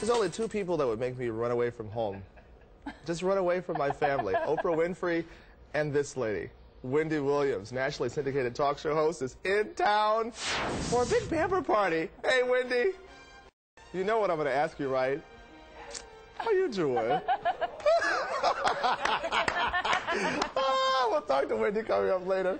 There's only two people that would make me run away from home. Just run away from my family. Oprah Winfrey and this lady. Wendy Williams, nationally syndicated talk show host, is in town for a big pamper party. Hey, Wendy. You know what I'm going to ask you, right? How you doing? Ah, we'll talk to Wendy coming up later.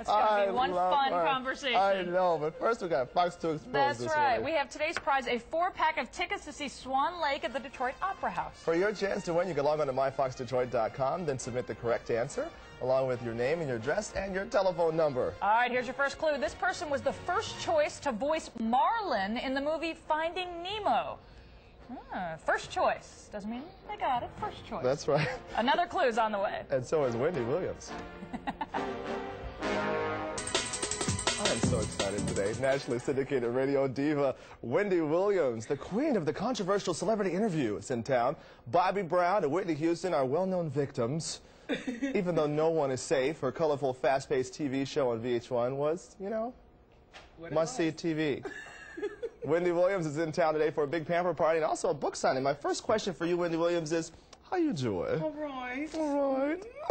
It's going to be one love fun conversation. I know, but first we got Fox 2 Exposed That's right. morning. We have today's prize, a four-pack of tickets to see Swan Lake at the Detroit Opera House. For your chance to win, you can log on to myfoxdetroit.com, then submit the correct answer, along with your name and your address and your telephone number. All right, here's your first clue. This person was the first choice to voice Marlin in the movie Finding Nemo. Hmm, first choice. Doesn't mean they got it. First choice. That's right. Another clue is on the way. And so is Wendy Williams. I am so excited today. Nationally syndicated radio diva Wendy Williams, the queen of the controversial celebrity interview, is in town. Bobby Brown and Whitney Houston are well-known victims. Even though no one is safe, her colorful, fast-paced TV show on VH1 was, you know, must-see TV. Wendy Williams is in town today for a big pamper party and also a book signing. My first question for you, Wendy Williams, is how you doing? All right. All right.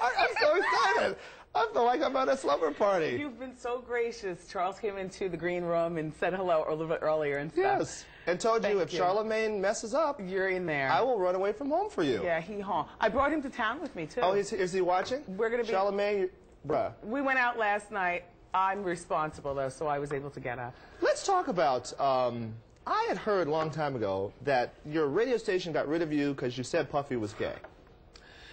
I'm so excited. I feel like I'm at a slumber party. You've been so gracious. Charles came into the green room and said hello a little bit earlier and stuff. Yes. And told you if you. Charlamagne messes up, You're in there. I will run away from home for you. Yeah, he home. I brought him to town with me too. Oh, is, is he watching? We're gonna be- Charlamagne, bruh. we went out last night. I'm responsible though, so I was able to get up. Let's talk about. Um, I had heard a long time ago that your radio station got rid of you because you said Puffy was gay.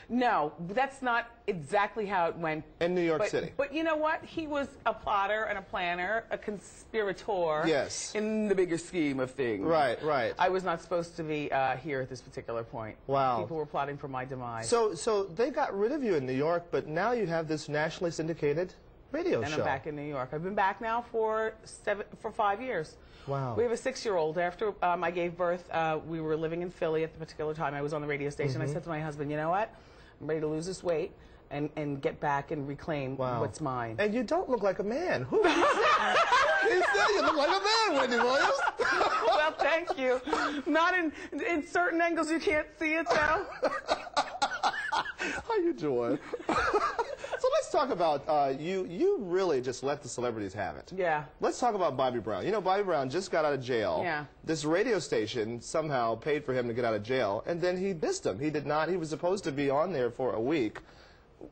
No, that's not exactly how it went. In New York but, City. But you know what? He was a plotter and a planner, a conspirator. Yes. In the bigger scheme of things. Right, right. I was not supposed to be uh, here at this particular point. Wow. People were plotting for my demise. So, so they got rid of you in New York, but now you have this nationally syndicated radio and show. I'm back in New York. I've been back now for seven, for five years. Wow. We have a six-year-old. After um, I gave birth, uh, we were living in Philly at the particular time. I was on the radio station. Mm-hmm. I said to my husband, "You know what? I'm ready to lose this weight and, and get back and reclaim Wow. what's mine." And you don't look like a man. Who? said he you look like a man, Wendy Williams. well, thank you. Not in in certain angles you can't see it though. How you doing? Let's talk about uh, you. You really just let the celebrities have it. Yeah. Let's talk about Bobby Brown. You know, Bobby Brown just got out of jail. Yeah. This radio station somehow paid for him to get out of jail, and then he missed him. He did not. He was supposed to be on there for a week.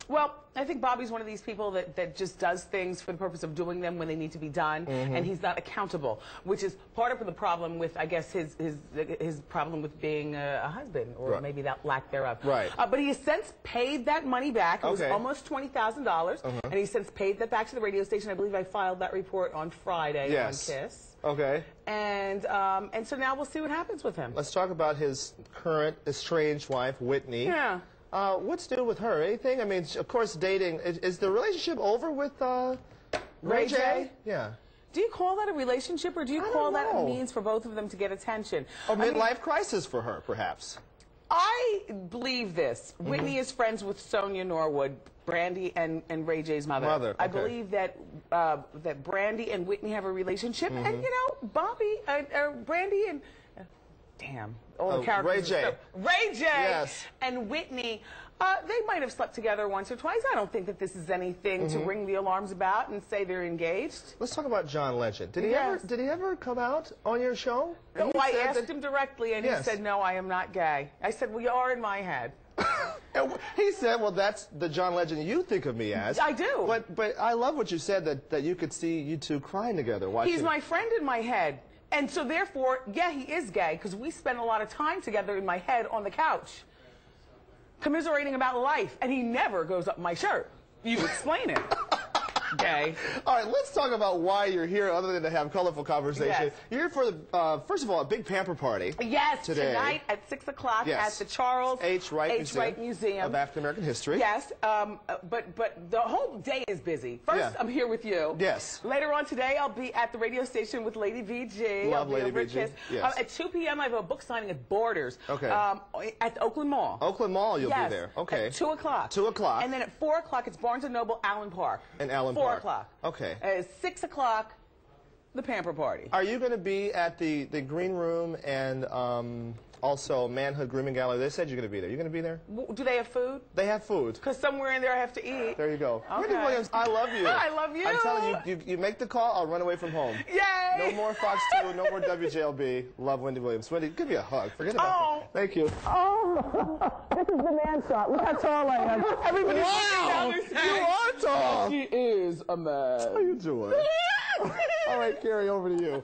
Well, I think Bobby's one of these people that, that just does things for the purpose of doing them when they need to be done, Mm-hmm. and he's not accountable, which is part of the problem with, I guess, his his his problem with being a, a husband, or Right. maybe that lack thereof. Right. Uh, but he has since paid that money back. It was Okay. Uh-huh. almost twenty thousand dollars, and he's since paid that back to the radio station. I believe I filed that report on Friday Yes. on Kiss, Okay. and um, and so now we'll see what happens with him. Let's talk about his current estranged wife, Whitney. Yeah. Uh, what's new with her? Anything? I mean, of course, dating. Is, is the relationship over with uh, Ray, Ray J? Yeah. Do you call that a relationship, or do you I call that a means for both of them to get attention? A I mean- midlife crisis for her, perhaps. I believe this. Mm-hmm. Whitney is friends with Sonja Norwood, Brandy and, and Ray J's mother. Mother, I believe that uh, that Brandy and Whitney have a relationship, Mm-hmm. and you know, Bobby, uh, Brandy and all Oh, characters. Ray J. Ray J. Yes. And Whitney. Uh, they might have slept together once or twice. I don't think that this is anything Mm-hmm. to ring the alarms about and say they're engaged. Let's talk about John Legend. Did he Yes. ever? Did he ever come out on your show? Oh, I asked him directly, and Yes. he said, "No, I am not gay." I said, "Well, you are in my head." And he said, "Well, that's the John Legend you think of me as." I do. But but I love what you said that that you could see you two crying together watching. He's my friend in my head. And so therefore, yeah, he is gay because we spend a lot of time together in my head on the couch, commiserating about life, and he never goes up my shirt. You explain it. Gay. All right, let's talk about why you're here, other than to have colorful conversation. Yes. You're here for the uh, first of all a big pamper party. Yes, Today. tonight at 6 o'clock Yes. at the Charles H. Wright H. Museum, Wright Museum. of African American History. Yes, um, but but the whole day is busy. First, Yeah. I'm here with you. Yes. Later on today, I'll be at the radio station with Lady VG. Love I'll Lady VG. Yes. Uh, at 2 p.m., I have a book signing at Borders. Okay. Um, at the Oakland Mall. Oakland Mall, you'll yes, be there. Okay. At 2 o'clock. 2 o'clock. And then at 4 o'clock, it's Barnes & Noble, Allen Park. And Allen 4 Park. o'clock. Okay. At 6 o'clock, the pamper party. Are you going to be at the, the green room and um, also manhood grooming gallery? They said you're going to be there. You going to be there? Do they have food? They have food. Because somewhere in there I have to eat. There you go. Wendy Williams, I love you. I love you. I'm telling you, you, you make the call, I'll run away from home. Yay! No more Fox 2, no more WJLB. Love Wendy Williams. Wendy, give me a hug. Forget about Oh. it. Thank you. Oh, this is the man shot. Look how tall I am. Everybody's looking down their you are tall. She is a man. How you doing? All right, Carrie, over to you.